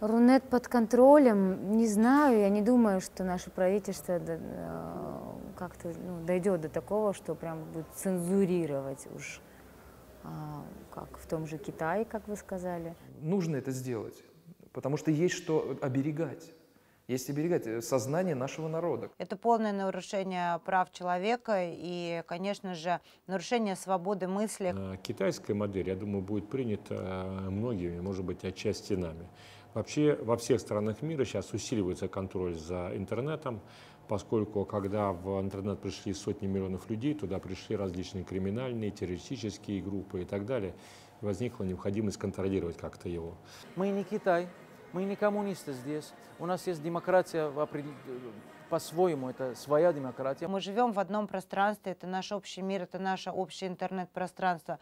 Рунет под контролем, не знаю, я не думаю, что наше правительство э, как-то ну, дойдет до такого, что прям будет цензурировать уж, а, как в том же Китае, как вы сказали. Нужно это сделать, потому что есть что оберегать. Есть оберегать э, сознание нашего народа. Это полное нарушение прав человека и, конечно же, нарушение свободы мысли. Э, Китайская модель, я думаю, будет принята многими, может быть, отчасти нами. Вообще во всех странах мира сейчас усиливается контроль за интернетом, поскольку когда в интернет пришли сотни миллионов людей, туда пришли различные криминальные, террористические группы и так далее, возникла необходимость контролировать как-то его. Мы не Китай, мы не коммунисты здесь. У нас есть демократия по-своему, это своя демократия. Мы живем в одном пространстве, это наш общий мир, это наше общее интернет-пространство.